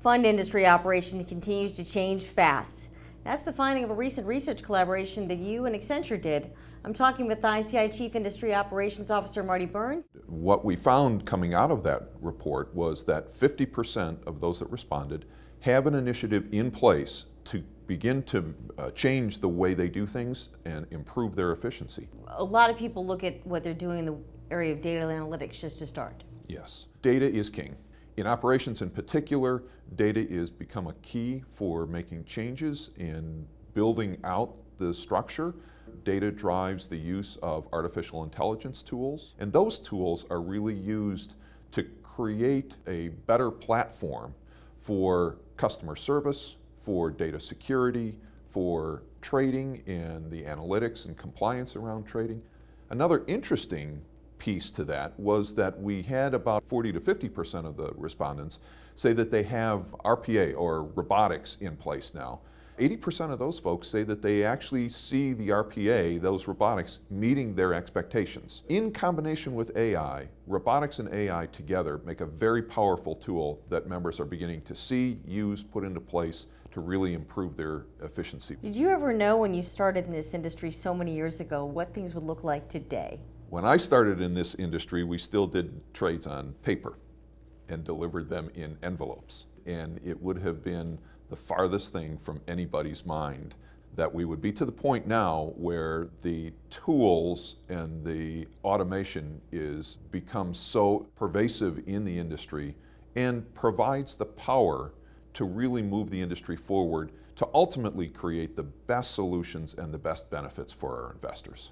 Fund industry operations continues to change fast. That's the finding of a recent research collaboration that you and Accenture did. I'm talking with the ICI Chief Industry Operations Officer Marty Burns. What we found coming out of that report was that 50% of those that responded have an initiative in place to begin to uh, change the way they do things and improve their efficiency. A lot of people look at what they're doing in the area of data analytics just to start. Yes, data is king. In operations in particular, data is become a key for making changes in building out the structure. Data drives the use of artificial intelligence tools, and those tools are really used to create a better platform for customer service, for data security, for trading and the analytics and compliance around trading. Another interesting piece to that was that we had about 40 to 50% of the respondents say that they have RPA or robotics in place now. 80% of those folks say that they actually see the RPA, those robotics, meeting their expectations. In combination with AI, robotics and AI together make a very powerful tool that members are beginning to see, use, put into place to really improve their efficiency. Did you ever know when you started in this industry so many years ago what things would look like today? When I started in this industry, we still did trades on paper and delivered them in envelopes. And it would have been the farthest thing from anybody's mind that we would be to the point now where the tools and the automation is become so pervasive in the industry and provides the power to really move the industry forward to ultimately create the best solutions and the best benefits for our investors.